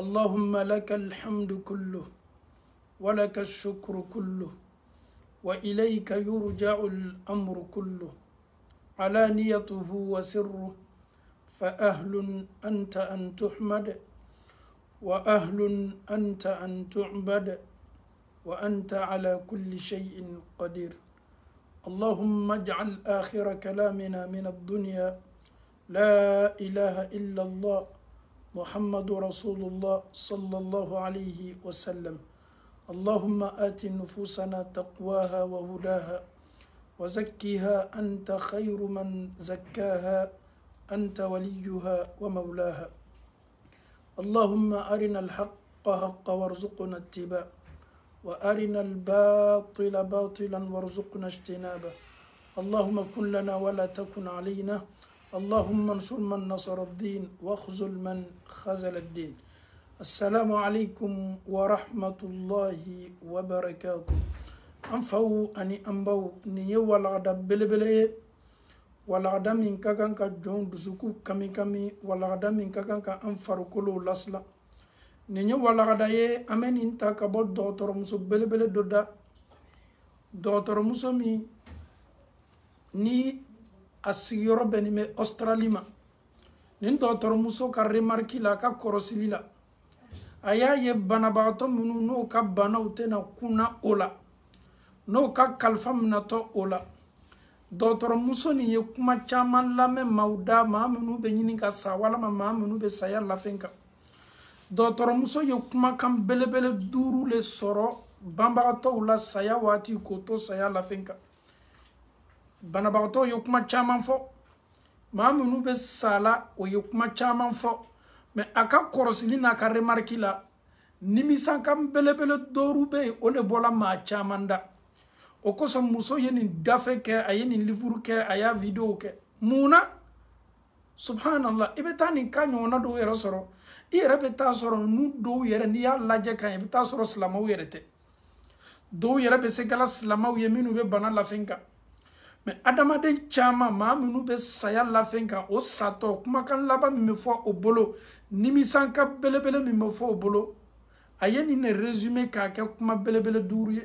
اللهم لك الحمد كله ولك الشكر كله وإليك يرجع الأمر كله علانيته وسره فأهل أنت أن تحمد وأهل أنت أن تعبد وأنت على كل شيء قدير اللهم اجعل آخر كلامنا من الدنيا لا إله إلا الله محمد رسول الله صلى الله عليه وسلم اللهم آت نفوسنا تقواها وهداها وزكها أنت خير من زكاها أنت وليها ومولاها اللهم أرنا الحق حقا وارزقنا اتباعه وارنا الباطل باطلا وارزقنا اجتنابه اللهم كن لنا ولا تكن علينا اللهم انصر من نصر الدين واخزل من خزل الدين السلام عليكم ورحمة الله وبركاته أنفو أني أنبو ني والغدا بلبلي walagada min ka kan ka jɔnw dusuku kami kami walagada min ka kan ka an farikolow lasila nin ye walagada ye an bɛ nin ta ka bɔ dɔgɔtɔrɔmuso belebele dɔ da dɔgɔtɔrɔmuso min ni a sigiyɔrɔ bɛnnen bɛ ɔsitarali ma nin dɔgɔtɔrɔmuso ka remariki la a ka kɔrɔsili la a y'a ye banabagatɔ minnu n'o ka banaw tɛna kunna o la n'o ka kalifa minatɔ o la dɔgɔtɔrɔmuso nin ye kuma caman lamɛn maaw da maa minnu bɛ ɲini ka sa walama maa minnu bɛ saya lafiɲɛ kan dɔgɔtɔrɔmuso ye kumakan belebele duuru le sɔrɔ banbagatɔw la saya waati k'o to saya lafiɲɛ kan banabagatɔw ye kuma caman fɔ maa minnu bɛ sa la o ye kuma caman fɔ mɛ a ka kɔrɔsili n'a ka remariki la nimisankan belebele dɔɔru bɛ yen o de bɔra maa caman da o kosɔn muso ye nin gafe kɛ a ye nin livuru kɛ a y'a videow kɛ mun na subhanallah i bɛ taa nin ka ɲɔgɔnna dɔw yɛrɛ sɔrɔ i yɛrɛ bɛ taa sɔrɔ ninnu dɔw yɛrɛ n'i y'a lajɛ ka ɲɛ i bɛ taa sɔrɔ silamɛw yɛrɛ tɛ dɔw yɛrɛ bɛ se kɛla silamɛw ye minnu bɛ bana lafɛn kan mɛ adamaden caman maa minnu bɛ saya lafɛn kan o satɔ kumakan laban min bɛ fɔ o bolo nimisanka belebele min bɛ fɔ o bolo a ye nin de resume k'a kɛ kuma belebele duuru ye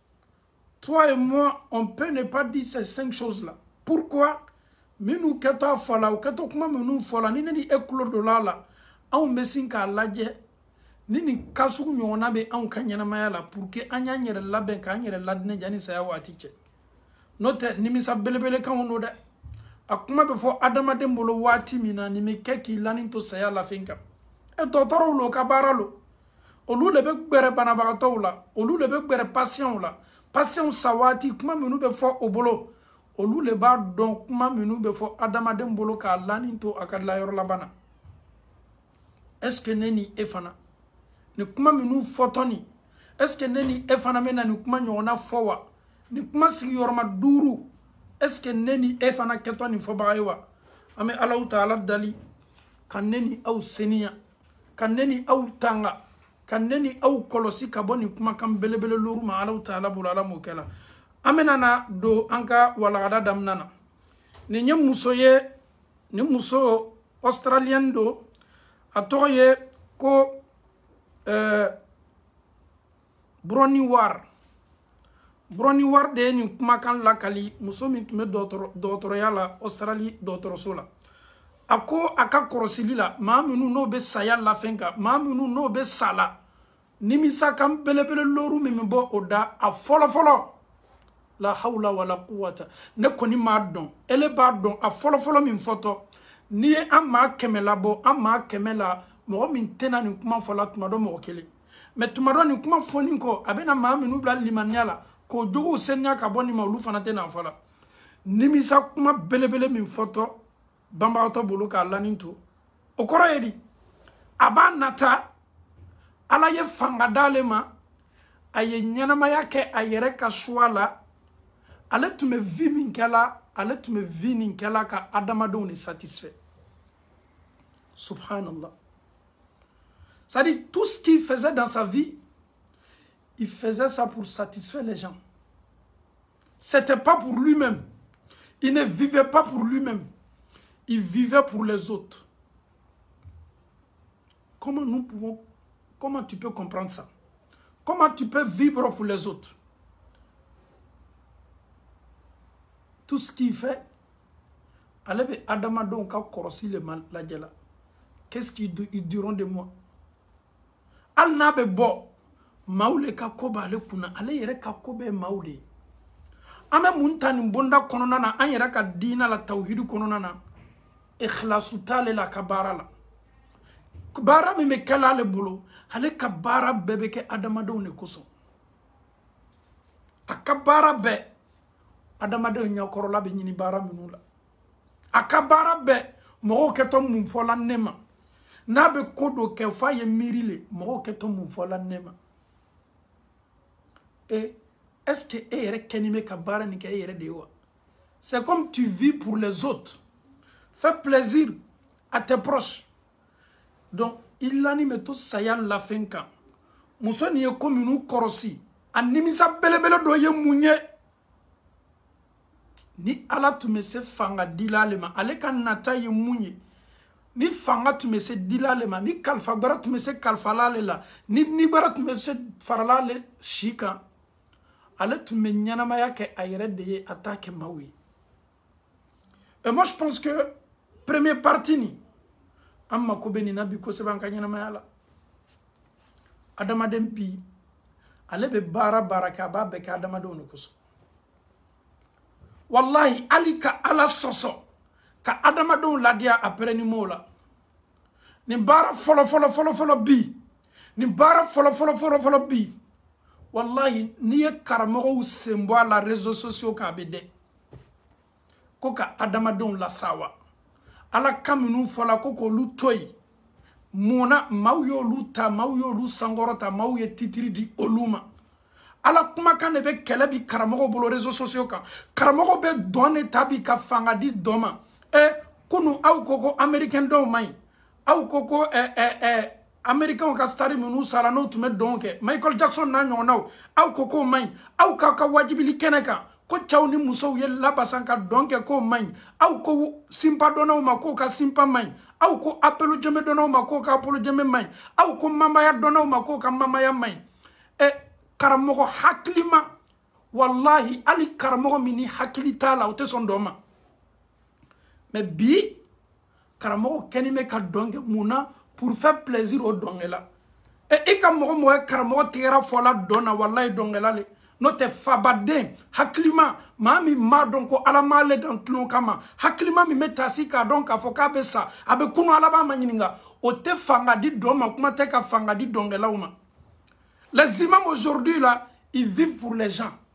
Toi et moi, on peut ne pas dire ces cinq choses-là. Pourquoi Minou keto fala ou keto kuma minou fala ni nani eklo de la la. Anw bɛ sin k'a lajɛ ni nin ka sugu ɲɔgɔnna bɛ anw ka ɲɛnamaya la pour que an y'an yɛrɛ labɛn k'an yɛrɛ ladinɛ jani saya waati cɛ n'o tɛ nimisa belebele kanw don dɛ a kuma bɛ fɔ adamaden bolo waati min na nin bɛ kɛ k'i lani to saya lafin kan ɛ dɔgɔtɔrɔw lo ka baara lo olu de bɛ gbɛrɛ banabagatɔw la olu de bɛ gbɛrɛ pasiyɛnw la pasiyɛnw sa waati kuma minnu bɛ fɔ o bolo olu de b'a dɔn kuma minnu bɛ fɔ adamaden bolo k'a lani to a ka layɔrɔ laban na est ce que ne ni e fana ni kuma minnu fɔtɔ nin est ce que ne ni e fana bɛ na nin kuma ɲɔgɔnna fɔ wa nin kuma sigiyɔrɔma duuru est ce que ne ni e fana kɛtɔ nin fɔbaga ye wa an bɛ alaw ta ala dali ka ne ni aw seniya ka ne ni aw tanga ka ne ni aw kɔlɔsi ka bɔ nin kumakan belebele loru ma alaw taala bolo ala m'o kɛ la an bɛna na don an ka walagada damina na nin ye muso ye nin muso australienne don a tɔgɔ ye ko ɛɛ burɔni wari burɔni wari de ye nin kumakan lakali muso min tun bɛ dɔgɔtɔrɔya la australie dɔgɔtɔrɔso la a ko a ka kɔrɔsili la maa minnu n'o bɛ saya lafɛn kan maa minnu n'o bɛ sa la nimisa kan belebele loru min bɛ bɔ o da a fɔlɔfɔlɔ la hawla wala quwata ne kɔni m'a dɔn ele b'a dɔn a fɔlɔfɔlɔ min fɔtɔ n'i ye an maa kɛmɛ labɔ an maa kɛmɛ la mɔgɔ min tɛna nin kuma fɔla tuma dɔ mɔgɔ kelen mɛ tuma dɔ nin kuma fɔni kɔ a bɛna maa minnu bila limaniya la k'o jogow saniya ka bɔ nin ma olu fana tɛ n'a fɔ la nimisa kuma belebele min fɔtɔ banbagatɔ bolo k'a lanin to o kɔrɔ ye di a b'a nata ala ye fanga d'ale ma a ye ɲɛnamaya kɛ a yɛrɛ ka suwa la ale tun bɛ vi min kɛla ale tun bɛ vi nin kɛla ka adamadenw de satisfɛ subhanallah cest à tout ce qu'il faisait dans sa vie, il faisait ça pour satisfaire les gens. Ce n'était pas pour lui-même. Il ne vivait pas pour lui-même. Il vivait pour les autres. Comment nous pouvons... Comment tu peux comprendre ça Comment tu peux vivre pour les autres Tout ce qu'il fait, ale bɛ adamadenw ka kɔrɔsi le ma lajɛ la qu'est-ce qu'ils diront de moi hali n'a bɛ bɔ maaw le ka ko b'ale kunna ale yɛrɛ ka ko bɛ maaw de ye an bɛ mun ta nin bonda kɔnɔna na an yɛrɛ ka diina la tawhidi kɔnɔna na ikhlasu t'ale la a ka baara la baara min bɛ kɛla ale bolo ale ka baara bɛɛ bɛ kɛ adamadenw de kosɔn a ka baara bɛɛ adamadenw ɲɛkɔrɔla bɛ ɲini baara minnu la a ka baara bɛɛ mɔgɔw kɛtɔ mun fɔla ne ma n'a bɛ ko dɔ kɛ f'a ye miiri le mɔgɔw kɛtɔ mun fɔla ne ma e est ce que e yɛrɛ kɛni bɛ ka baara nin kɛ e yɛrɛ de ye wa c'est comme tu vis pour les autres fais plaisir à tes proches donc i lani bɛ to saya lafen kan muso nin ye ko minnu kɔrɔsi a nimisa belebele dɔ ye mun ye ni ala tun bɛ se fanga dila ale ma ale ka nata ye mun ye ni fanga tun bɛ se dila ale ma ni kalifa bara tun bɛ se kalifala ale la ni nibara tun bɛ se farala ale si kan ale tun bɛ ɲɛnamaya kɛ a yɛrɛ de ye a t'a kɛ maaw ye Et moi, je pense que premier parti ni an mako bɛ nin na bi kosɛbɛ an ka ɲɛnamaya la adamaden bi ale bɛ baara baara kɛ a b'a bɛɛ kɛ adamadenw de kosɔn walahi hali ka ala sɔsɔ ka adamadenw ladiya a pɛrɛn ni mow la nin baara fɔlɔ fɔlɔ fɔlɔ fɔlɔ bi nin baara fɔlɔ fɔlɔ fɔlɔ fɔlɔ bi walahi n'i ye karamɔgɔw sen bɔ a la réseaux sociaux kan a bɛ dɛ ko ka adamadenw lasawa ala ka minnu fɔla ko k'olu to yen mun na maaw y'olu ta maaw y'olu sankɔrɔta maaw ye titiri di olu ma ala kumakan de bɛ kɛlɛ bi karamɔgɔ bolo réseau sociaux kan karamɔgɔ bɛ dɔn de ta bi ka fanga di dɔ ma ɛ kunu aw ko ko américain dɔw man ɲi aw ko ko eh, eh, eh, americain ka stari minnu sara n'o tun bɛ dɔn kɛ michael jackson n'a ɲɔgɔnnaw aw ko k'o man ɲi aw k'aw ka wajibili kɛnɛ kan ko cɛw ni musow ye labasan ka dɔn kɛ k'o man ɲi aw ko sinpa dɔnnaw ma k'o ka sinpa man ɲi aw ko apelo jɛmɛ dɔnnaw ma k'o ka apelo jɛmɛ man ɲi aw ko mamaya dɔnnaw ma k'o ka mamaya man ɲi ɛ karamɔgɔ hakilima walahi hali karamɔgɔ min ni hakili t'a la o tɛ sɔn dɔ ma mɛ bi karamɔgɔ kɛni bɛ ka dɔn kɛ mun na pour faire plaisir o dɔnkɛla ɛ e ka mɔgɔ mɔgɔ ye karamɔgɔ tigɛra fɔla dɔn na walayi dɔnkɛla le n'o tɛ fabaden hakilima maa min m'a dɔn ko ala m'ale dan tulon kama hakilima min bɛ taasi k'a dɔn k'a fɔ k'a bɛ sa a bɛ kunu ala b'a ma ɲininka o tɛ fanga di dɔn ma kuma tɛ ka fanga di dɔnkɛlaw ma les imams aujourd'hui là ils vivent pour les gens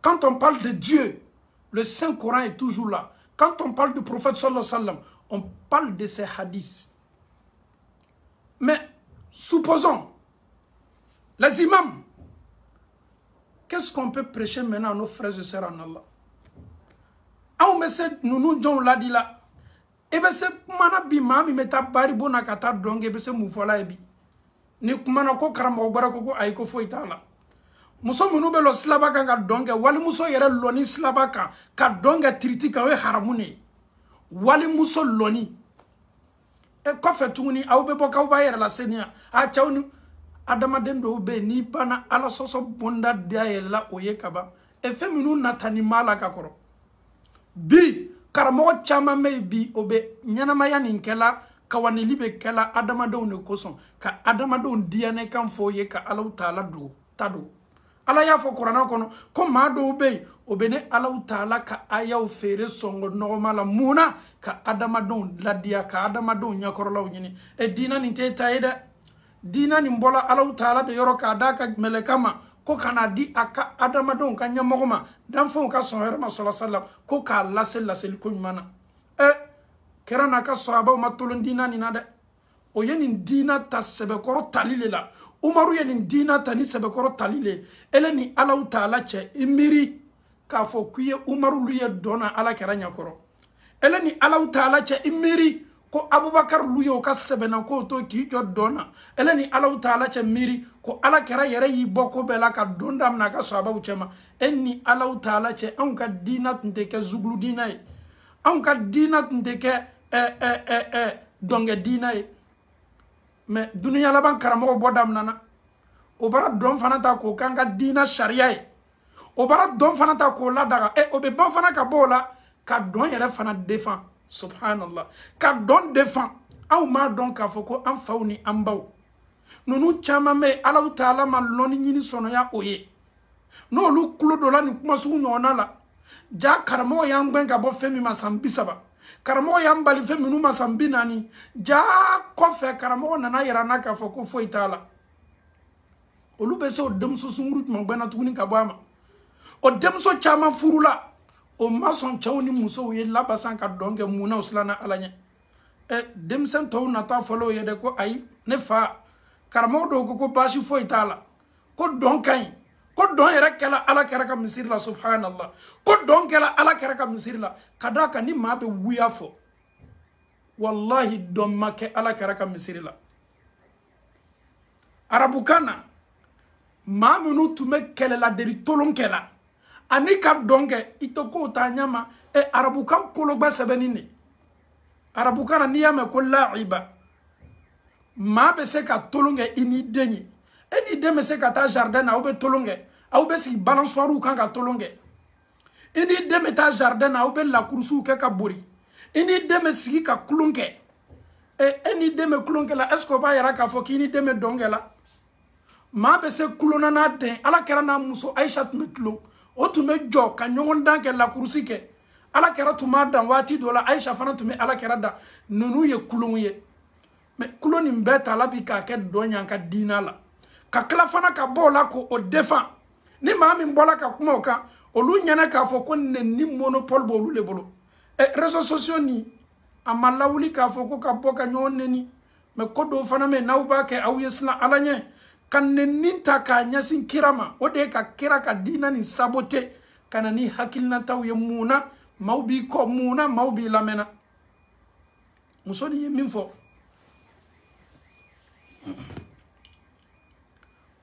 Quand on parle de Dieu, le Saint-Coran est toujours là. Quand on parle du prophète on parle de ses hadiths. Mais supposons, les imams, qu'est-ce qu'on peut prêcher maintenant à nos frères et sœurs en Allah nous ah, nous nous nous nous nous, la là i bɛ se kumana bi maa min bɛ taa baribon na ka taa dɔn kɛ i bɛ se mun fɔla ye bi ni kumana ko karamɔgɔ bara ko ko ayi ko foyi t'a la muso minnu bɛ lɔ silaba kan ka dɔn kɛ walimuso yɛrɛ lɔni silaba kan ka dɔn kɛ tiriti kan o ye haramu de ye walimuso lɔni e kɔfɛ tuguni aw bɛ bɔ k'aw b'a yɛrɛ laseniya a cɛw ni adamaden dɔw bɛ yen n'i banna ala sɔsɔ bonda dayɛlɛla o ye kaban e fɛn minnu nata ni m'a la ka kɔrɔ bi karamɔgɔ caman bɛ yen bi o bɛ ɲɛnamaya nin kɛla kawanili bɛ kɛla adamadenw de kosɔn ka adamadenw diyanekan fɔ ye ka alaw taala don ta don ala y'a fɔ kuranna kɔnɔ ko maa dɔw bɛ yen o bɛ ne alaw taala ka ayaw feere sɔngɔ nɔgɔma la mun na ka adamadenw ladiya ka adamadenw ɲɛkɔrɔlaw ɲini ɛ diinɛ nin tɛ e ta ye dɛ diina nin bɔla alaw taala de yɔrɔ k'a d'a ka mɛlɛka ma ko ka n'a di a ka adamadenw ka ɲɛmɔgɔ ma danfɛnw ka sɔn yɛrɛ ma sɔla salam ko k'a lase laseli ko ɲuman na ɛ kɛra n'a ka sɔhabaw ma tolon diina nin na dɛ o ye nin diina ta sɛbɛkɔrɔ tali le la umaru ye nin diina ta ni sɛbɛkɔrɔ tali le ele ni alaw taala cɛ i miiri k'a fɔ k'i ye umaru lu ye dɔnna ala kɛra ɲakɔrɔ ele ni alaw taala cɛ i miiri ko abubakar lu ye o ka sɛbɛnna k'o to k'i jɔ dɔn na ele ni alaw taala cɛ miiri ko ala kɛra yɛrɛ y'i bɔ ko bɛɛ la ka don damina a ka sɔabaw cɛma e ni alaw taala cɛ anw ka diina tun tɛ kɛ zugulu diina ye anw ka diina tun tɛ kɛ eh, eh, eh, eh, dɔnkɛ diina ye mɛ duniya laban karamɔgɔ bɔ daminana o bara dɔn fana ta k'o k'an ka diina sariya ye o bara dɔn fana ta k'o ladaga e o bɛ ban fana ka bɔ o la ka dɔn yɛrɛ fana defan subhanallah ka dɔn defan anw m'a dɔn k'a fɔ ko an faw ni an baw ninnu caman bɛ alaw taala ma lɔnni ɲini sɔnɔya o ye n'olu tulo dɔla nin kuma sugu ɲɔgɔnna la ja karamɔgɔ y'an gɛn ka bɔ fɛn min ma san bi saba karamɔgɔ y'an bali fɛn minnu ma san bi naani ja kɔfɛ karamɔgɔ nana yira n na k'a fɔ ko foyi t'a la olu bɛ se o denmuso sunkuru jumɛn gɛnna tuguni ka bɔ a ma o denmuso caman furula o ma sɔn cɛw ni musow ye labasan ka dɔn kɛ mun na u siranna ala ɲɛ ɛ denmisɛn tɔw nata fɔlɔ o ye dɛ ko ayi ne fa karamɔgɔ dɔw ko ko baasi foyi t'a la ko dɔn ka ɲi ko dɔn yɛrɛ kɛla ala kɛra ka misiri la subhanallah ko dɔn kɛla ala kɛra ka misiri la ka d'a kan ni maa bɛ wuya fɔ walahi dɔn ma kɛ ala kɛra ka misiri la arabukan na maa minnu tun bɛ kɛlɛladeri tolon kɛ la ani ka dɔn kɛ i tɛ kow t'a ɲɛ ma ɛ arabukan kologba sɛbɛnni de arabukan na n'i y'a mɛn ko laiba maa bɛ se ka tolon kɛ i n'i den ye e n'i den bɛ se ka taa jardin na aw bɛ tolon kɛ aw bɛ sigi balansuwariw kan ka tolon kɛ i n'i den bɛ taa jardin na aw bɛ lakurusiw kɛ ka bori i n'i den bɛ sigi ka kulon kɛ e e n'i den bɛ kulon kɛ la est ce que o b'a yira k'a fɔ k'i ni den bɛ dɔn kɛ la maa bɛ se kulon na n'a den ala kɛra n'a muso ayisa tun bɛ tulon o tun bɛ jɔ ka ɲɔgɔn dan kɛ lakurusi kɛ ala kɛra tun b'a dan waati dɔ la ayisa fana tun bɛ ala kɛra dan ninnu ye kulonw ye mɛ kulo nin bɛɛ tala bi k'a kɛ dɔn yan ka diina la ka tila fana ka bɔ o la ko o defan ni maa min bɔla ka kuma o kan olu ɲɛna k'a fɔ ko nenni monopole b'olu de bolo eh, réseau sociaux ni a ma lawuli k'a fɔ ko ka bɔ ka ɲɔgɔn neni mɛ ko dɔw fana mɛ n'aw b'a kɛ aw ye sina ala ɲɛ ka nenni ta k'a ɲɛsin kira ma o de ye ka kira ka diina nin sabote ka na ni hakilinataw ye mun na maaw b'i kɔ mun na maaw b'i lamɛnna muso ni ye min fɔ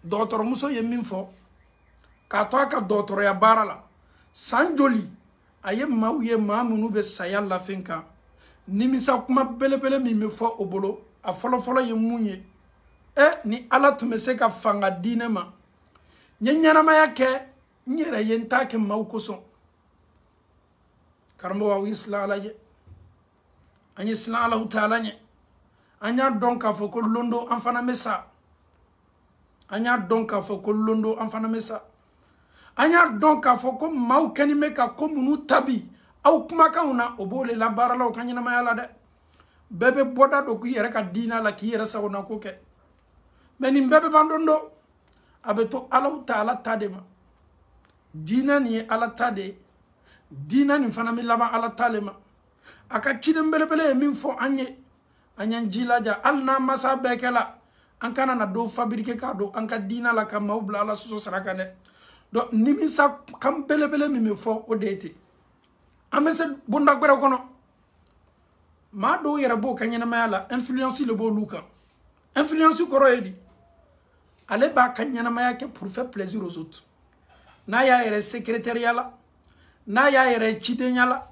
dɔgɔtɔrɔmuso ye min fɔ k'a to a ka dɔgɔtɔrɔya baara la san joli a ye maaw ye maa minnu bɛ saya lafen kan nimisa kuma belebele min bɛ fɔ o bolo a fɔlɔfɔlɔ ye mun ye ɛ ni ala tun bɛ se ka fanga di ne ma n ye ɲɛnamaya kɛ n yɛrɛ ye n t'a kɛ maaw kosɔn karamɔgɔ aw ye sila ala ye an ye siran alahu taala ɲɛ an y'a dɔn k'a fɔ ko londo an fana bɛ sa an y'a dɔn k'a fɔ ko londo an fana bɛ sa an y'a dɔn k'a fɔ ko maaw kɛni bɛ ka ko minnu tabi aw kumakanw na o b'o le la baaralaw ka ɲɛnamaya la dɛ bɛɛ bɛ bɔda don k'i yɛrɛ ka diinɛ la k'i yɛrɛ sagona ko kɛ mɛ nin bɛɛ bɛ ban don dɔ a bɛ to alaw ta ala ta de ma diinɛ nin ye ala ta de ye diinɛ nin fana bɛ laban ala ta le ma a ka ciden belebele ye min fɔ an ye an y'an jilaja hali n'an masa bɛɛ kɛla an kana na dɔw fabrike k'a don an ka diina la ka maaw bila ala soso sara kan dɛ donc nimisa kan belebele min bɛ fɔ o de ye ten an bɛ se bonda gbɛrɛ kɔnɔ maa dɔw yɛrɛ b'o ka ɲɛnamaya la influence de b'olu kan influence kɔrɔ ye di ale b'a ka ɲɛnamaya kɛ pour faire plaisir aux autres n'a y'a yɛrɛ secrétariat la n'a y'a yɛrɛ cidenya la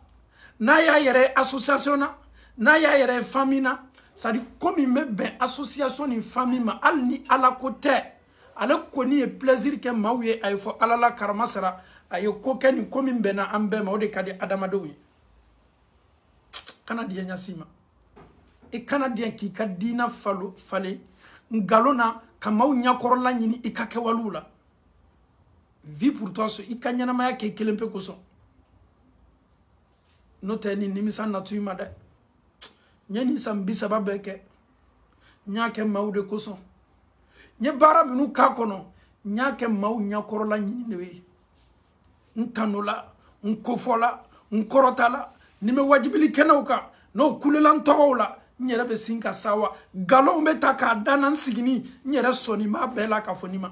n'a y'a yɛrɛ association na n'a y'a yɛrɛ famille na c'est à dire komi n bɛ bɛn association ni famille ma hali ni ala ko tɛ ale kɔni ye plaisir kɛ maaw ye a ye fɔ ala la karama sara a ye ko kɛ nin ko min bɛnna an bɛɛ ma o de ka di adamadenw ye kana diɲɛ ɲasi ma i kana diɲɛ k'i ka diina falo falen nkalon na ka maaw ɲɛkɔrɔla ɲini i ka kɛwalew la vie pour toi so i ka ɲɛnamaya kɛ kelen pe kosɔn n'o tɛ ni nimisa natu i ma dɛ n ye nin san bi saba bɛɛ kɛ n y'a kɛ maaw de kosɔn n ye baara minnu k'a kɔnɔ n y'a kɛ maaw ɲɛkɔrɔla ɲini de ye n tanola n kofɔla n kɔrɔtala ni bɛ wajibili kɛnɛw kan n'o kulela n tɔgɔw la n yɛrɛ bɛ sin ka sawa nkalonw bɛ ta k'a danna n sigini n yɛrɛ sɔnni b'a bɛɛ la ka fɔ ni ma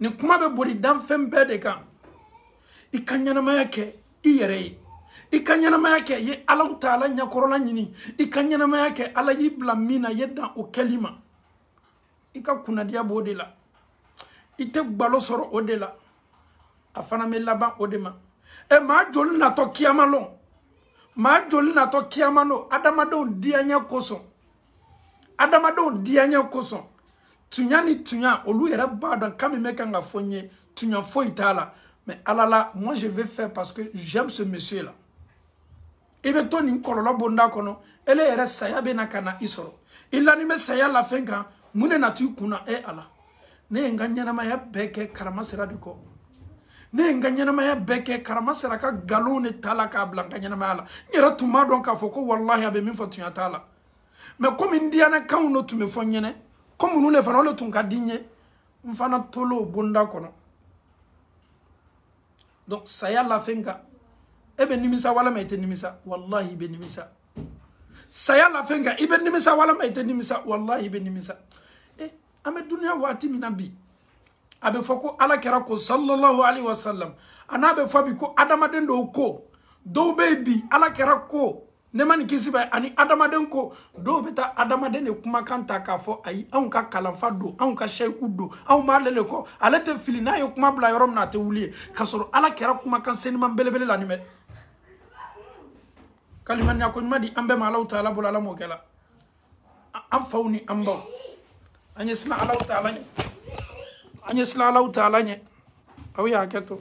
nin kuma bɛ boli danfɛn bɛɛ de kan i ka ɲɛnamaya kɛ i yɛrɛ ye i ka ɲɛnamaya kɛ ye alaw ta ala ɲɛkɔrɔla ɲini i ka ɲɛnamaya kɛ ala y'i bila min na ye dan o kɛli ma i ka kunnadiya b'o de la i tɛ gbalo sɔrɔ o de la a fana bɛ laban o de ma ɛ e, maa joli natɔ kiyama lɔn maa joli natɔ kiyama lɔn adamadenw diyaɲɛ kosɔn adamadenw diyaɲɛ kosɔn tunya ni tunya olu yɛrɛ b'a dɔn kan min bɛ kan ka fɔ n ye tunya foyi t'a la mais ala la moi je vais faire parce que j'aime ce monsieur là i bɛ to nin kɔlɔlɔ bonda kɔnɔ ele yɛrɛ saya bɛ na ka na i sɔrɔ i lani bɛ saya la fɛn kan mun de na t'i kun na e ala ne ye n ka ɲɛnamaya bɛɛ kɛ karama sira de kɔ ne ye n ka ɲɛnamaya bɛɛ kɛ karama sira ka nkalon de ta la k'a bila n ka ɲɛnamaya la n yɛrɛ tun b'a dɔn k'a fɔ ko walahi a bɛ min fɔ tunya t'a la mɛ komi n diyanakanw dɔ tun bɛ fɔ n ɲɛnɛ ko minnu de fana o de tun ka di n ye n fana tolo o bonda kɔnɔ donc saya lafen kan e bɛ nimisa walama i tɛ nimisa walahi i bɛ nimisa saya lafen kan i bɛ nimisa walama i tɛ nimisa walahi i bɛ nimisa an bɛ duniya waati min na bi a bɛ fɔ ko ala kɛra ko sallallahu alaihi wasallam a n'a bɛ fɔ bi ko adamaden dɔw ko dɔw bɛ yen bi ala kɛra ko ne ma nin kisi bɛ ani adamaden ko dɔw bɛ taa adamaden de kumakan ta k'a fɔ ayi anw ka kalanfa don anw ka seyiku don anw b'ale le kɔ ale tɛ fili n'a ye kuma bila yɔrɔ min na a tɛ wuli ye k'a sɔrɔ ala kɛra kumakan seniman belebele la nin bɛ kalimaniya ko ɲuman di an bɛɛ ma alaw ta ala bolo ala m'o kɛ la an faw ni an baw an ye sina alaw taala ɲɛ an ye sina alaw taala ɲɛ aw ye hakɛ to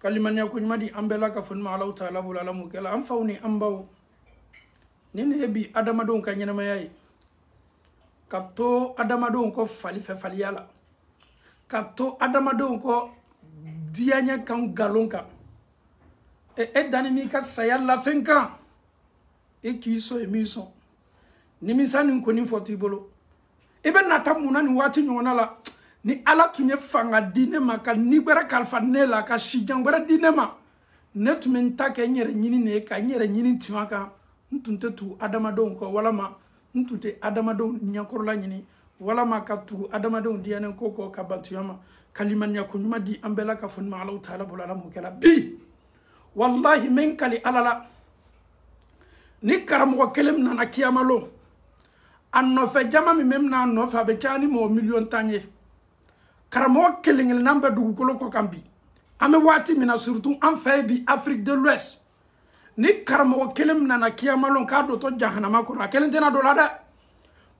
kalimaniya ko ɲuman di an bɛɛ la ka foni ma alaw taala bolo ala m'o kɛla an faw ni an baw ni ne ye bi adamadenw ka ɲɛnamaya ye ka to adamadenw kɔ fali fɛ faliya la ka to adamadenw kɔ diyaɲɛ kan galon kan e, e danni n'i ka saya lafen kan e k'i sɔn ye min sɔn nimisa nin kɔni fɔ t'i bolo i e bɛ nata mun na nin waati ɲɔgɔnna la ni ala tun ye fanga di ne ma ka nibɛrɛ kalifa ne la ka sijan wɛrɛ di ne ma ne tun bɛ n ta kɛ n yɛrɛ ɲini de ka n yɛrɛ ɲini tiɲɛ kan n tun tɛ tugu adamadenw kɔ walama n tun tɛ adamadenw ɲɛkɔrɔla ɲini walama ka tugu adamadenw diyanen ko kɔ ka bantuya ma ka limaniya ko ɲuman di an bɛɛ la ka fɔ ɲuman alaw taala bolo ala mɔkɛ la bi walahi n bɛ n kali ala la ni karamɔgɔ kelen min nana kiyamalon a nɔfɛ jama min bɛ minɛ a nɔfɛ a bɛ caya ni mɔgɔ miliyɔn tan ye karamɔgɔ kelen kelennan bɛ dugukolo kɔ kan bi an bɛ waati min na surtout an fɛ bi afrique de l'ouest ni karamɔgɔ kelen min nana kiyamalon k'a dotɔ jahanama kɔnɔ a kelen tɛna don la dɛ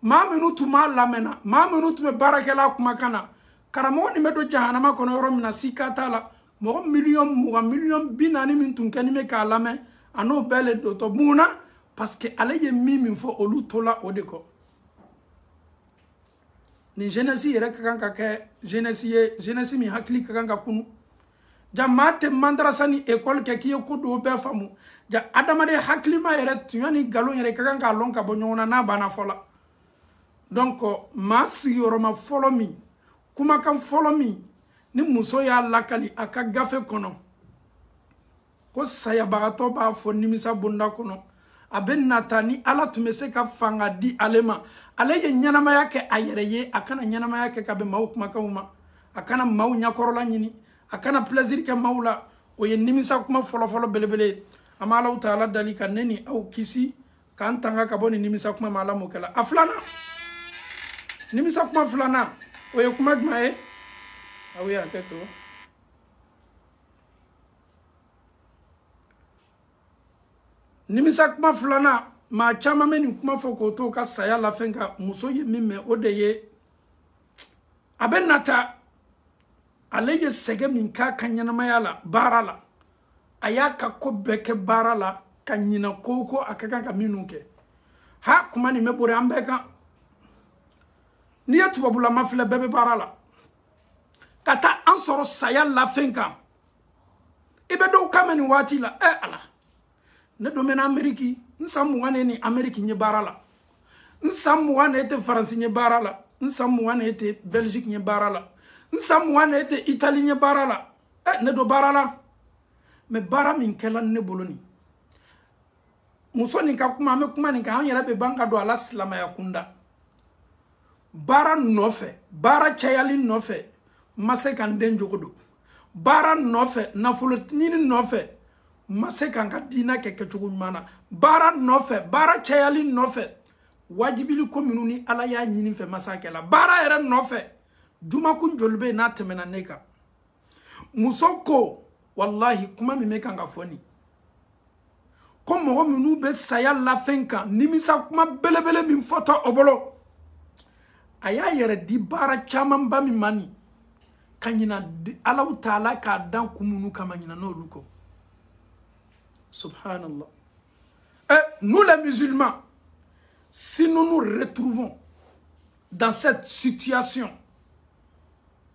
maa minnu tun b'a lamɛnna maa minnu tun bɛ baarakɛla kumakan na karamɔgɔ nin bɛ don jahanama kɔnɔ yɔrɔ min na sika t'a la mɔgɔ miliyɔn mugan miliyɔn bi naani min tun kɛni bɛ k'a lamɛn a n'o bɛɛ le dotɔ mun na parce que ale ye min min fɔ olu tola o de kɔ nin jeunesse yɛrɛ ka kan ka kɛ jeunesse ye jeunesse min hakili ka kan ka kunu ja maa tɛ mandarasa ni ekɔli kɛ k'i ye ko dɔw bɛɛ faamu ja adamaden hakilima yɛrɛ tuɲa ni nkalon yɛrɛ ka kan k'a lɔn ka bɔ ɲɔgɔn na n'a banna fɔ la donc maa sigiyɔrɔma fɔlɔ min kumakan fɔlɔ min ni muso y'a lakali a ka gafe kɔnɔ ko sayabagatɔ b'a fɔ nimisa bonda kɔnɔ a bɛ nata ni ala tun bɛ se ka fanga di ale ma ale ye ɲɛnamaya kɛ a yɛrɛ ye a kana ɲɛnamaya kɛ ka bɛn maaw kumakanw ma a kana maaw ɲɛkɔrɔla ɲini a kana pilɛsiri kɛ maaw la o ye nimisa kuma fɔlɔfɔlɔ belebele ye an b'a alaw ta ala dali ka ne ni aw kisi k'an tanga ka bɔ ni nimisa kuma ma ala mɔ kɛla a filanan nimisa kuma filanan o ye kuma jumɛn ye aw ye hakɛ to nimisa kuma filanan maa caman bɛ nin kuma fɔ k'o to ka saya lafɛn ka muso ye min mɛn o de ye a bɛ nata ale ye sɛgɛn min k'a ka ɲɛnamaya la baara la a y'a ka ko bɛɛ kɛ baara la ka ɲina ko ko a ka kan ka minnu kɛ ha kuma nin bɛ bori an bɛɛ kan n'i ye tubabulama filɛ bɛɛ bɛ baara la ka taa an sɔrɔ saya lafɛn kan i bɛ dɔw kan mɛn nin waati la ɛ ala ne dɔ mɛnna ameriki n san mugan ne ni ameriki ɲɛ baara la n san mugan ne tɛ faransi ɲɛ baara la n san mugan ne tɛ belgique ɲɛ baara la n san mugan ne tɛ itali ɲɛ baara la ɛ ne dɔ baara la mɛ baara min kɛla ne bolo nin muso nin ka kuma an bɛ kuma nin kan an yɛrɛ bɛ ban ka don a la silamɛya kunda baara nɔfɛ baara cayali nɔfɛ n ma se ka n den jogo don baara nɔfɛ nafolo ɲini nɔfɛ n ma se ka n ka diinɛ kɛ kɛcogo ɲuman na baara nɔfɛ baara cayali nɔfɛ wajibili ko minnu ni ala y'a ɲini fɛ masa kɛla baara yɛrɛ nɔfɛ jumakun joli bɛ yen n'a tɛmɛna ne kan muso ko walahi kuma min bɛ kan ka fɔ nin ko mɔgɔ minnu bɛ saya lafɛn kan nimisa kuma belebele min fɔtɔ o bolo a y'a yɛrɛ di baara camanba min ma nin ka ɲina alaw taala k'a dan kun minnu kama ɲina n'olu kɔ subhanallah eh, nous les musulmans si nous nous retrouvons dans cette situation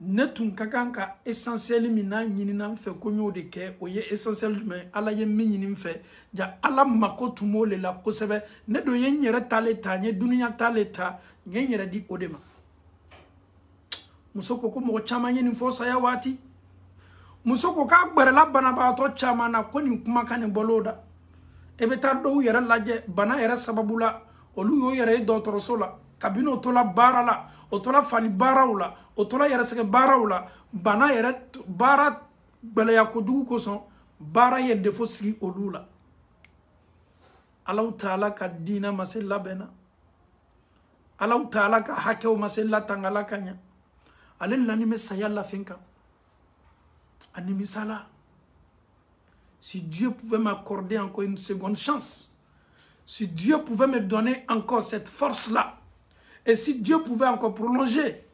ne tun ka kan ka essentiel min n'a ɲinina n fɛ ko n y'o de kɛ o ye essentiel jumɛn ala ye min ɲini n fɛ ja ala mako tun b'o le la kosɛbɛ ne don ye n yɛrɛ ta le ta n ye dunuya ta le ta n ye n yɛrɛ di o de ma muso ko ko mɔgɔ caman ye nin fɔ saya waati muso ko k'a gbɛrɛla banabagatɔ caman na ko nin kuma ka nin bɔl'o da e bɛ taa dɔw yɛrɛ lajɛ bana yɛrɛ sababu la olu y'o yɛrɛ ye dɔgɔtɔrɔso la kabini o tola baara la o tola fani baaraw la o tola yɛrɛsɛgɛ baaraw la bana yɛrɛ baara gɛlɛya kojugu kosɔn baara ye defo sigi olu la alaw taala ka diinɛ ma se labɛnna alaw taala ka hakɛw ma se latangala ka ɲa ale lani bɛ saya lafen kan a nimisala si dieu pouvait m'accorder encore une seconde chance Si Dieu pouvait me donner encore cette force-là, et si Dieu pouvait encore prolonger,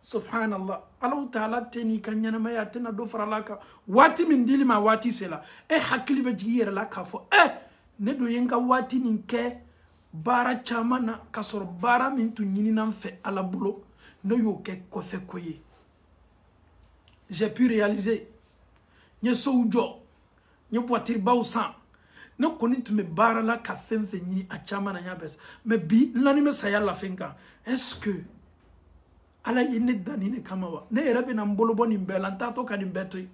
subhanallah, Allah ta'ala teni ka ɲɛnamaya tɛna dɔ fara la kan waati min dili ma waati se la e hakili bɛ jigin yɛrɛ la k'a fɔ ɛ eh, ne dun ye n ka waati nin kɛ baara caman na k'a sɔrɔ baara min tun ɲinina n fɛ ala bolo ne y'o kɛ kɔfɛ ko ye j'ai pu réaliser n ye sow jɔ n ye voiture baw san ne kɔni tun bɛ baara la ka fɛn fɛn ɲini a caman na n y'a bɛɛ mɛ bi n lani bɛ saya lafiya kan est ce que ala ye ne dan nin de kama wa ne yɛrɛ bɛna n bolo bɔ nin bɛɛ la n taatɔ ka nin bɛɛ to yen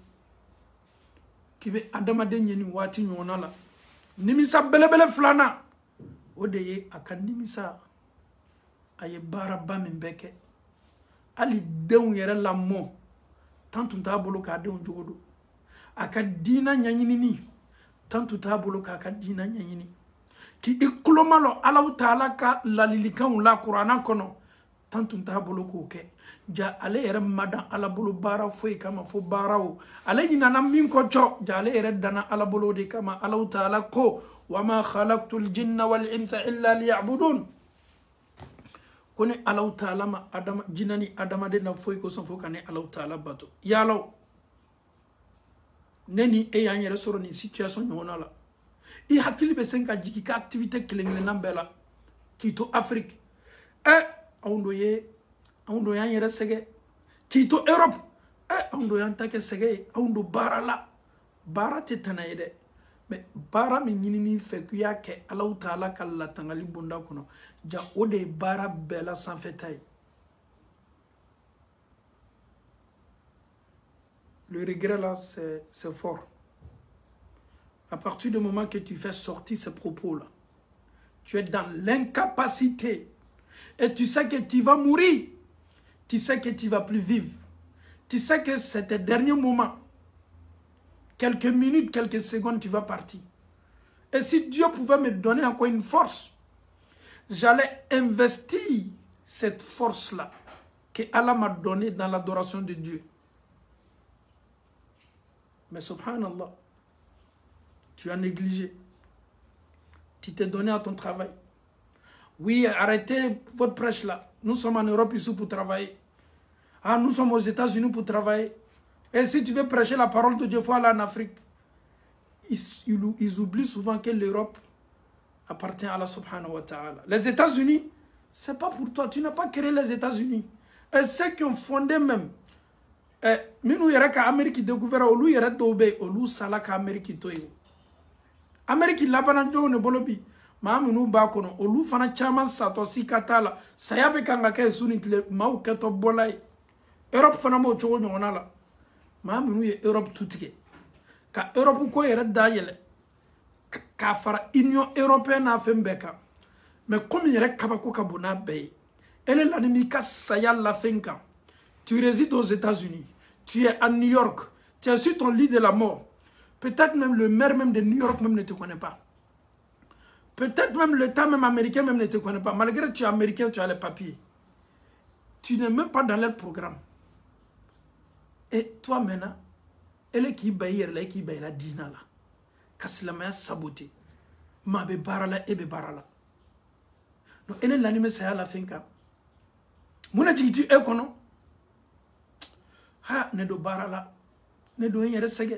k'i bɛ adamaden ye nin waati ɲɔgɔnna la nimisa belebele filanan o de ye a ka nimisa a ye baaraba min bɛɛ kɛ hali denw yɛrɛ lamɔ tan tun t'a bolo k'a denw jogo don a ka diina ɲɛɲinini tantu t'a bolo k'a ka diina ɲɛɲini k'i i kuloma lɔ alaw taala ka lalilikanw la kurana kɔnɔ tantu t'a bolo k'o kɛ ja ale yɛrɛ ma dan ala bolo baara foyi kama fo baara o ale ɲinana min kɔ jɔ ja ale yɛrɛ danna ala bolo de kama alaw taala ko wama khalaqtu ljinna walinsa illa liyabudun ko ni alaw taala ma adama jinɛ ni adamaden na foyi kosɔn fo ka ni alaw taala bato yalaw ne ni e y'an yɛrɛ sɔrɔ nin situation ɲɔgɔnna la i hakili bɛ se ka jigin ka activité kelen kelenna bɛɛ la k'i to afiriki ɛ anw do ye anw do y'an yɛrɛ sɛgɛ k'i to europe ɛ anw do y'an ta kɛ sɛgɛ ye anw do baara la baara tɛ tana ye dɛ mɛ baara min ɲinini fɛ k'i y'a kɛ alaw taala ka latangali bonda kɔnɔ ja o de ye baara bɛɛ la sanfɛta ye Le regret, là, c'est fort. À partir du moment que tu fais sortir ces propos-là, tu es dans l'incapacité. Et tu sais que tu vas mourir. Tu sais que tu ne vas plus vivre. Tu sais que c'est tes derniers moments. Quelques minutes, quelques secondes, tu vas partir. Et si Dieu pouvait me donner encore une force, j'allais investir cette force-là que Allah m'a donnée dans l'adoration de Dieu. Mais subhanallah, tu as négligé. Tu t'es donné à ton travail. Oui, arrêtez votre prêche là. Nous sommes en Europe ici pour travailler. Ah, nous sommes aux États-Unis pour travailler. Et si tu veux prêcher la parole de Dieu, faut aller en Afrique. Ils, oublient souvent que l'Europe appartient à Allah subhanahu wa ta'ala. Les États-Unis, c'est pas pour toi. Tu n'as pas créé les États-Unis. Et ceux qui ont fondé même, eh, minnu yɛrɛ ka ameriki découvert olu yɛrɛ dɔw bɛ yen olu sala ka ameriki to yen ameriki labanajɔw ne bolo bi maa minnu b'a kɔnɔ olu fana caman satɔ si ka t'a la saya bɛ kan ka kɛ su ni tile maaw kɛtɔ bɔla ye europe fana b'o cogo ɲɔgɔnna la maa minnu ye europe tu tigɛ ka europe ko yɛrɛ da yɛlɛ k'a fara union européenne n'a fɛn bɛɛ kan mɛ komi yɛrɛ kabako ka bon n'a bɛɛ ye ele lani m'i ka saya lafɛn kan tu résides aux états unis tu es à New York, tu es sur ton lit de la mort. Peut-être même le maire même de New York même ne te connaît pas. Peut-être même l'État même américain même ne te connaît pas. Malgré que tu es américain, tu as les papiers. Tu n'es même pas dans leur programme. Et toi maintenant, ele k'i ba i yɛrɛ la e k'i ba i la diina la ka silamɛya sabote maa bɛ baara la e bɛ baara la donc e ne lani bɛ saya la fɛn kan mun na jigi ti e kɔnɔ ha ne don baara la ne don n yɛrɛ sɛgɛ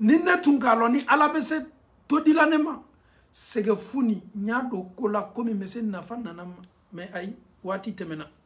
ni ne tun k'a lɔn ni ala bɛ se to dila ne ma sɛgɛ fu ni n y'a don ko la komi bɛ se nafa nana ma mɛ ayi waati tɛmɛna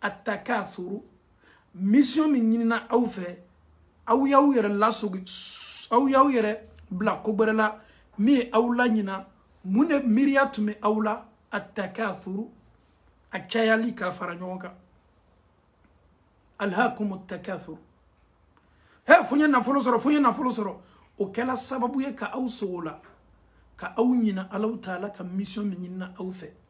atakathuru mission min ɲinina aw fɛ aw y'aw yɛrɛ lasogi aw y'aw yɛrɛ bila ko wɛrɛ la min ye aw la ɲina mun de miiriya tun bɛ aw la atakathuru a cayali ka fara ɲɔgɔn kan alhakumu takathuru he fo n ye nafolo sɔrɔ fo n ye nafolo sɔrɔ o kɛla sababu ye ka aw sogo la ka aw ɲina alaw taala ka mission min ɲinina aw fɛ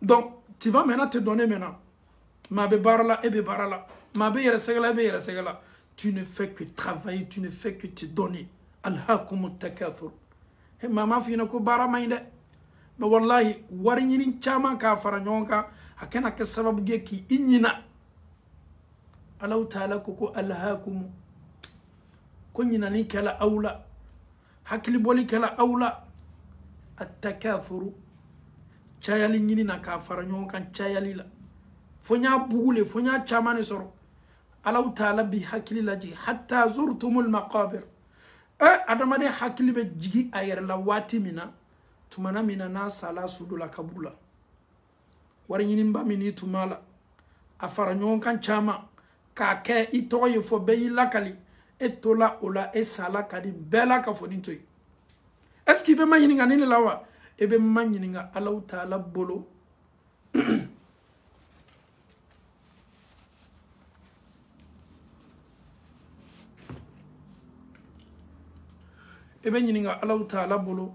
donc tiba mɛna tɛ dɔn ne mɛna maa bɛ baara la e bɛ baara la maa bɛ yɛrɛ sɛgɛ la e bɛ yɛrɛ sɛgɛ la tu ne fais que travailler tu ne fais que te donner alhakumu takathur he maa m'a fɔ i ɲɛna ko baara man ɲi dɛ mais walahi wari ɲini caman k'a fara ɲɔgɔn kan a kana kɛ sababu ye k'i i ɲina alaw taala ko ko alhakumu ko ɲinani kɛla aw la hakili bɔli kɛla aw la attakafuru cayali ɲini na k'a fara ɲɔgɔn kan cayali la fo n y'a bugu le fo n y'a caman de sɔrɔ alaw taala bi hakili lajɛ hatta zurtumul maqabir e adamaden hakili bɛ jigi a yɛrɛ la waati min na tumana min na n'a sala su dɔ la kaburu la wari ɲininba min n'i tun b'a la a fara ɲɔgɔn kan caman k'a kɛ i tɔgɔ ye fɔ bɛɛ y'i lakali e tola o la e sala ka di bɛɛ la ka fɔ nin to yen est ce que i bɛ ma ɲininka nin de la wa e bɛ ma ɲininka alaw taala bolo e bɛ ɲininka alaw taala bolo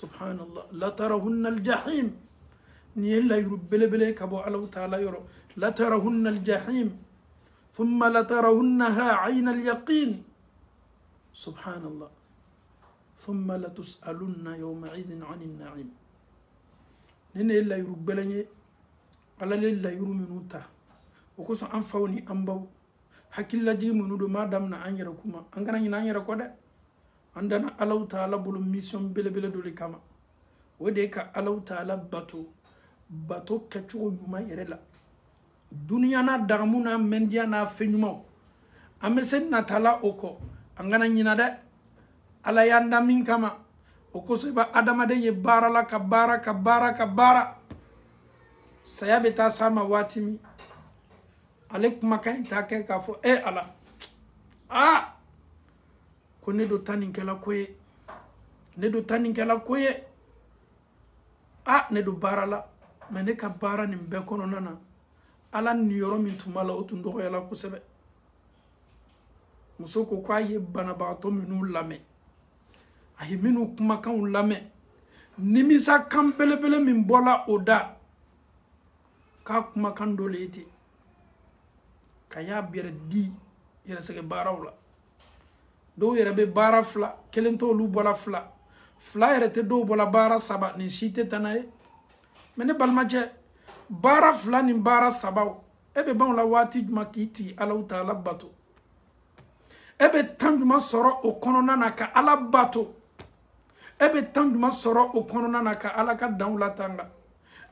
سبحان الله لا ترهن الجحيم ني نيلا يربل بلك أبو على تعالى يرو لا ترهن الجحيم ثم لا ترهنها عين اليقين سبحان الله ثم لا لتسألن يومئذ عن النعيم نيلا يربلني على ليلا يرمنوتا وكوس أنفوني أنبو hakililajigi minnu don m'a damina an yɛrɛ kuma an kana ɲina an yɛrɛ kɔ dɛ an dana alaw taala bolo misiyɔn belebele dɔ de kama o de ye ka alaw taala bato bato kɛcogo ɲuman yɛrɛ la duniya n'a dagamu n'a mɛndiya n'a fɛn ɲumanw an bɛ se natala o kɔ an kana ɲina dɛ ala y'an da min kama o kosɔn i bɛ adamaden ye baara la ka baara ka baara ka baara saya bɛ taa s'a ma waati min ale kumakan in t'a kɛ k'a fɔ e ala aa ko ne do ta nin kɛla ko ye ne do ta nin kɛla ko ye a ne do baara la mɛ ne ka baara nin bɛɛ kɔnɔna na ala niyɔrɔ min tun b'a la o tun dɔgɔyala kosɛbɛ muso ko ko a ye banabagatɔ minnu lamɛn a ye minnu kumakanw lamɛn nimisa kan belebele min bɔla o da k'a kumakan dɔ le ye ten ka y'a bɛrɛ di yɛrɛsɛgɛ baaraw la dɔw yɛrɛ bɛ baara fila kelen t'olu bɔla fila fila yɛrɛ tɛ dɔw bɔla baara saba nin si tɛ tana ye mɛ ne balimacɛ baara fila ni baara sabaw e bɛ banw la waati juma k'i tigi alaw ta ala bato e bɛ tan juma sɔrɔ o kɔnɔna na ka ala bato e bɛ tan jumɛn sɔrɔ o kɔnɔna na ka ala ka danw latanga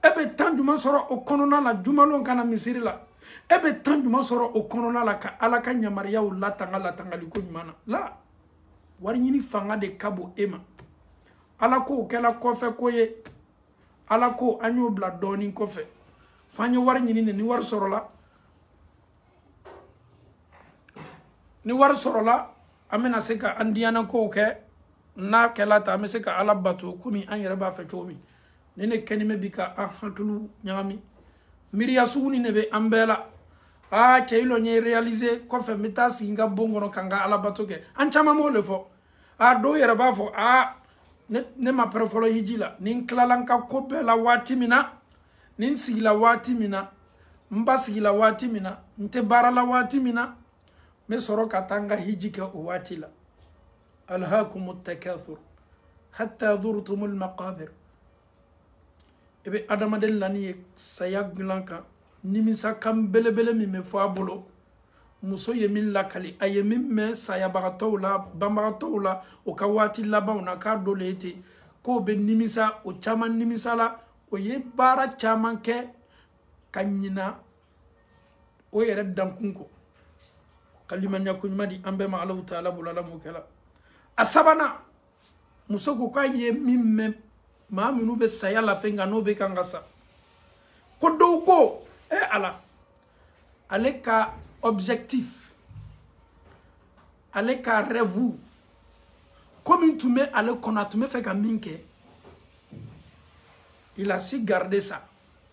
e bɛ tan jumɛn sɔrɔ o kɔnɔna na jumalon kana misiri la e bɛ tan jumɛn sɔrɔ o kɔnɔna la ka ala ka yamaruyaw latanga latangaliko ɲuman na la wari ɲini fanga de ka bon e ma ala kow kɛla kɔfɛ ko ye ala ko an y'o bila dɔɔnin kɔfɛ fo an ye wari ɲini de ni wari sɔrɔla ni wari sɔrɔla an bɛna se ka an diyanakow kɛ n'a kɛla ta an bɛ se ka ala bato komi an yɛrɛ b'a fɛ cogo min ni ne kɛnimɛ bi ka an hakiliw ɲagami miiriya sugu ni de bɛ an bɛɛ la aa cɛ ilɔ n ye réalise kɔfɛ n bɛ taa sigi n ka bon kɔnɔ ka n ka ala bato kɛ an caman b'o le fɔ aa dɔw yɛrɛ b'a fɔ aa ne ma pɛrɛ fɔlɔ hiji la ni n tilala n ka ko bɛɛ la waati min na ni n sigila waati min na n ba sigila waati min na n tɛ baara la waati min na n bɛ sɔrɔ ka taa n ka hiji kɛ o waati la alhakumu takathur hatta zurtumul maqabir i bɛ adamaden lani ye saya dilan kan nimisa kan belebele min bɛ fɔ a bolo muso ye min lakali a ye min mɛn sayabagatɔw la banbagatɔw la o ka waati labanw na k'a dɔ le ten k'o bɛ nimisa o caman nimisa la o ye baara caman kɛ ka ɲina o yɛrɛ dankun kɔ ka limaniya koɲuman di an bɛɛ ma alaw taala bolo ala m'o kɛla a sabanan muso ko k'a ye min mɛn maa minnu bɛ saya la fɛn kan n'o bɛ kan ka sa ko dɔw ko e eh, ala ale ka objectif ale ka rêve ko min tun bɛ ale kɔnɔ a tun bɛ fɛ ka min kɛ il a su garder ça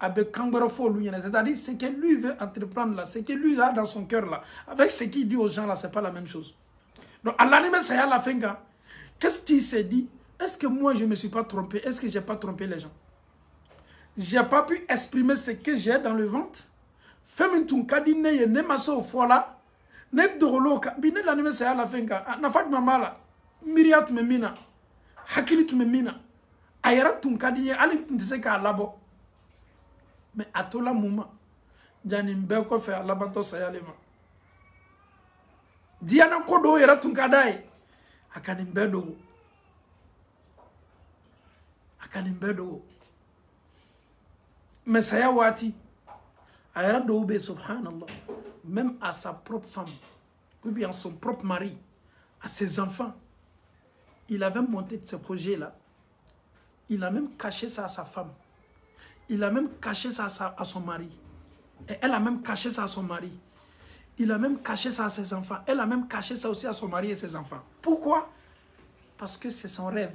avec c'est-à-dire ce que lui veut entreprendre là, ce que lui a dans son cœur là, avec ce qu'il dit aux gens là, n'est pas la même chose. Donc, à l'anime, c'est à la fin, hein. qu'est-ce qu'il s'est dit Est-ce que moi, je ne me suis pas trompé Est-ce que je n'ai pas trompé les gens j'ai pas pu exprimer ce que j'ai dans le ventre. Femme tunkadi ne ne maso fola ne dogolow kan bi ne lani bɛ saya la fɛn kan a nafa jumɛn b'a la miiriya tun bɛ min na hakili tun bɛ min na a yɛrɛ tun ka di n ye hali tun tɛ se k'a labɔ mɛ a tola mun ma ja nin bɛɛ kɔfɛ a labantɔ saya le ma diyana ko dɔw yɛrɛ tun ka d'a ye a ka nin bɛɛ dogo a ka nin bɛɛ dogo mais ça a subhanallah même à sa propre femme ou bien son propre mari à ses enfants il avait monté ce projet là il a même caché ça à sa femme il a même caché ça à, à son mari et elle a même caché ça à son mari il a même caché ça à ses enfants. Elle a même caché ça aussi à son mari et ses enfants. Pourquoi Parce que c'est son rêve.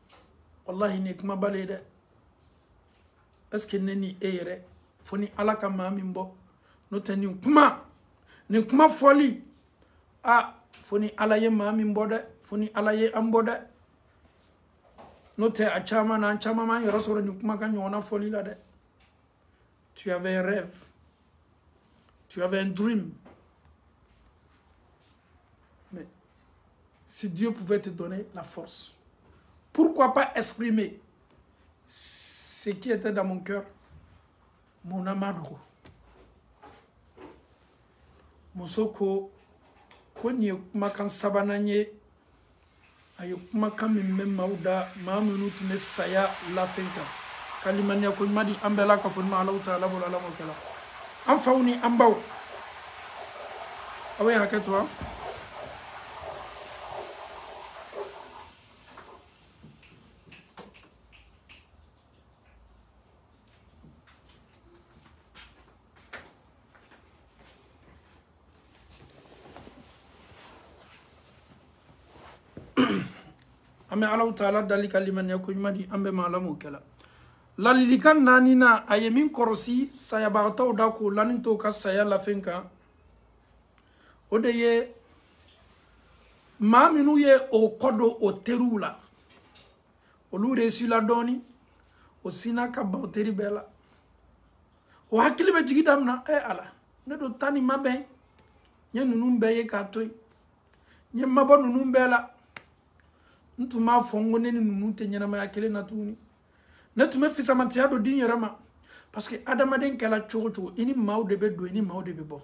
walahi nin ye kumaba le ye dɛ est ce que ne ni e yɛrɛ fo ni ala ka maa min bɔ n'o tɛ nin kuma nin kuma fɔli a fo ni ala ye maa min bɔ dɛ fo ni ala ye an bɔ dɛ n'o tɛ a caman na an caman b'an yɛrɛ sɔrɔ nin kuma ka ɲɔgɔnna fɔli la dɛ tu avais un rêve Tu avais un dream. Mais si Dieu pouvait te donner la force, pourquoi pas exprimer ce qui était dans mon cœur Mon amadou. Mon soko, ko nin ye kumakan sabanan ye a ye kumakan min mɛn maaw da maa minnu tun bɛ saya lafɛn kan ka limaniya ko ɲuman di an bɛɛ la ka fɔ ma alaw ta ala bolo ala m'o kɛla an faw ni an baw aw ye hakɛ to an an bɛ alaw taala dali ka limaniya ko ɲuman di an bɛɛ ma ala m'o kɛla ladilikan naani na a ye min kɔrɔsi sayabagatɔw da k'o lani to ka saya lafen kan o de ye maa minnu ye o kɔ don o teriw la olu resila dɔɔni o sina ka ban o teri bɛɛ la o hakili bɛ jigi damina e ala ne don tan ni ma bɛn n ye ninnu bɛɛ ye k'a to yen n ye mabɔ ninnu bɛɛ la n tun b'a fɔ n ko ne ni ninnu tɛ ɲɛnamaya kelen na tuguni ne tun bɛ fisamantiya don di n yɛrɛ ma parce que adamaden kɛla cogo cogo i ni maaw de bɛ don i ni maaw de bɛ bɔ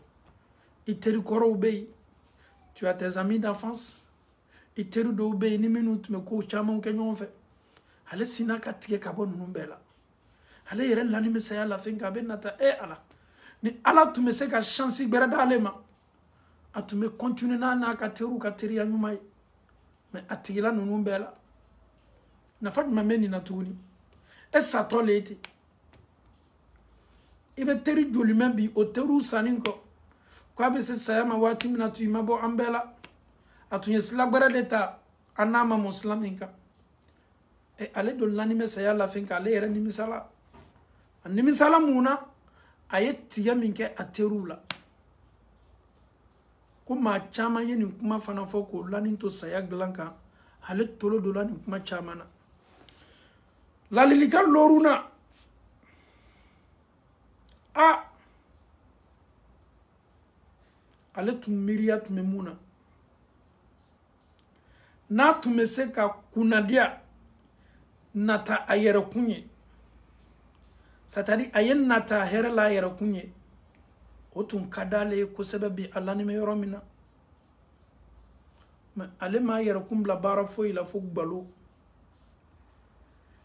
i teri kɔrɔw bɛ yen tu as tes amis d'enfance i teri dɔw bɛ yen ni minnu tun bɛ kow camanw kɛ ɲɔgɔn fɛ ale sinna ka tigɛ ka bɔ ninnu bɛɛ la ale yɛrɛ lani bɛ saya la fɛn kan a bɛ nata e ala ni ala tun bɛ se ka shansi gbɛrɛ d'ale ma a tun bɛ kɔntine n'a n'a ka teriw ka teriya ɲuman ye mɛ a tigila ninnu bɛɛ la nafa jumɛn bɛ nin na tuguni e satɔ le ye ten i bɛ teri jolimɛ bi o teriw sanni kɔ ko a bɛ se saya ma waati min na tun i ma bɔ an bɛɛ la a tun ye sila gbɛrɛ de ta an n'a ma mɔ sila min kan ale don lanimɛ saya lafin ka ale yɛrɛ nimisala a nimisala mun na a ye tigɛ min kɛ a teriw la ko maa caman ye nin kuma fana fɔ k'o lanin to saya dilan kan ale tolo donna nin kuma caman na lalilikan lorun na a ale tun miiriya tun bɛ mun na n'a tun bɛ se ka kunnadiya nata a yɛrɛkun ye satari a ye nata hɛrɛ la a yɛrɛkun ye o tun ka d'ale ye kosɛbɛ bi a lanimɛ yɔrɔ min na mɛ ale m'a yɛrɛkun bila baara foyi la fo gbalo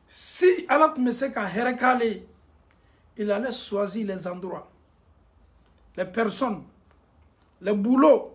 si ala tun bɛ se ka hɛrɛ k'ale ye il allait choisir les endroits les personnes les boulots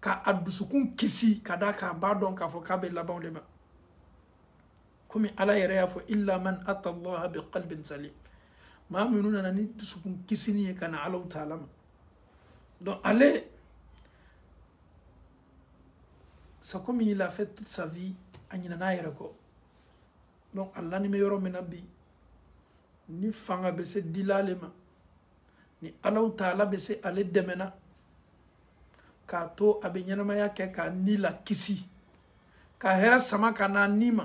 ka a dusukun kisi ka da k'a b'a dɔn k'a fɔ k'a bɛ labanw de ma komi ala yɛrɛ y'a fɔ illa man ata allaha bi qalbin salim maa minnu nana ni dusukun kisini ye ka na alaw taala ma donc ale c'est comme il a fait toute sa vie a ɲinana a yɛrɛ kɔ donc a lani bɛ yɔrɔ min na bi ni fanga bɛ se dila ale ma ni alaw taala bɛ se ale dɛmɛna k'a to a bɛ ɲɛnamaya kɛ k'a ni la kisi ka hɛrɛ sama ka n'a ni ma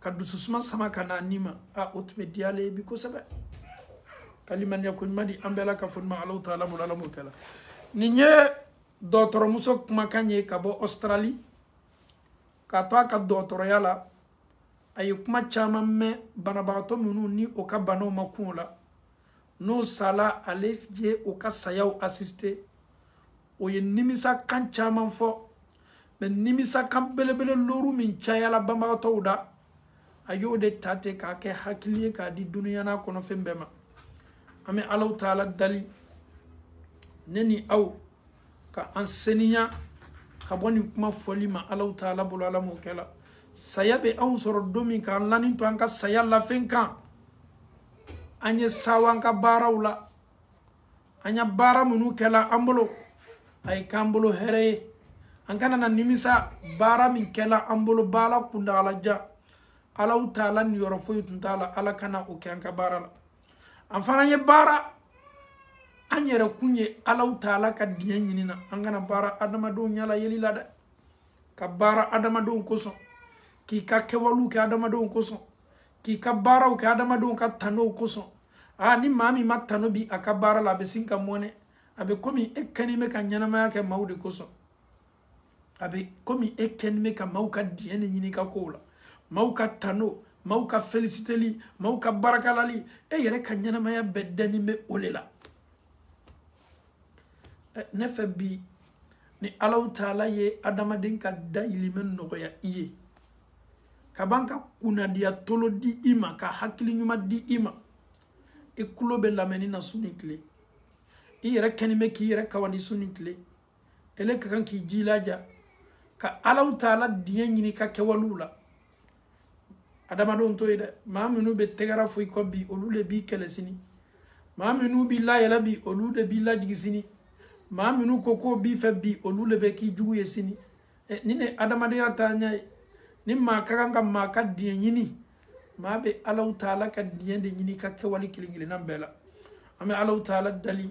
ka dususuma sama ka n'a ni ma a o tun bɛ diya ale ye bi kosɛbɛ ka limaniya ko ɲuman di an bɛɛ la ka fɔ ɲuman alaw taala bolo ala m'o kɛ la nin ye dɔgɔtɔrɔmuso kumakan ye ka bɔ ɔsitarali k'a to a ka dɔgɔtɔrɔya la a ye kuma caman mɛn banabagatɔ minnu ni o ka banaw ma kun o la n'o sala ale ye o ka sayaw asiste o ye nimisa kan caman fɔ mɛ nimisa kan belebele loru min cayala banbagatɔw da a y'o de ta ten k'a kɛ hakili ye k'a di dunuyana kɔnɔ fɛn bɛɛ ma an bɛ alaw taala dali ne ni aw ka an seniya ka bɔ nin kuma fɔli ma alaw taala bolo ala m'o kɛ la saya bɛ anw sɔrɔ don min k'an lanin to an ka saya lafɛn kan an ye sawa an ka baaraw la an ya baara minnu kɛla an bolo a ye k'an bolo hɛrɛ ye an kana na nimisa baara min kɛla an bolo baara kundagalajan alaw t'a la niyɔrɔ foyi tun t'a la ala kana o kɛ an ka baara la an fana ye baara an yɛrɛ kun ye alaw t'a la ka diɲɛ ɲini na an kana baara adamadenw ɲɛla yeli la dɛ ka baara adamadenw kosɔn k'i ka kɛwalew kɛ adamadenw kosɔn k'i ka baaraw kɛ adamadenw ka tanow kosɔn aa ni maa min ma tano bi a ka baara la a bɛ sin ka mɔnɛ a bɛ komi e kɛni bɛ ka ɲɛnamaya kɛ maaw de kosɔn a bɛ komi e kɛni bɛ ka maaw ka diɲɛ de ɲini ka kow la maaw ka tano maaw ka felisiteli maaw ka barakalali e yɛrɛ ka ɲɛnamaya bɛɛ dɛni bɛ o de la eh, ne fɛ bi ni alaw taala ye adamaden ka dayirimɛ nɔgɔya i ye ka ban ka kunnadiya tolo di i ma ka hakili ɲuman di i ma i tulo bɛ lamɛnni na su ni tile i yɛrɛ kɛni bɛ k'i yɛrɛ kawandi su ni tile ele ka kan k'i jilaja ka alaw taala diɲɛ ɲini ka kɛwalew la adamadenw to ye dɛ maa minnu bɛ tɛgɛra fo i kɔ bi olu de b'i kɛlɛ sini maa minnu b'i layɛlɛ bi olu de b'i lajigi sini maa minnu ko k'o b'i fɛ bi olu de bɛ k'i jugu ye sini eh, ni ne adamadenya taa ɲɛ ye ni maa ka kan ka maa ka diɲɛ ɲini maa bɛ alaw taala ka diɲɛ de ɲini ka kɛwale kelen kelenna bɛɛ la an bɛ alaw taala dali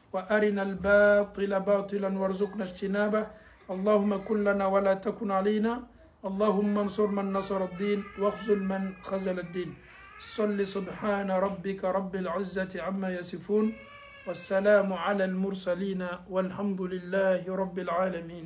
وأرنا الباطل باطلا وارزقنا اجتنابه اللهم كن لنا ولا تكن علينا اللهم انصر من نصر الدين واخذل من خذل الدين صل سبحان ربك رب العزة عما يصفون والسلام على المرسلين والحمد لله رب العالمين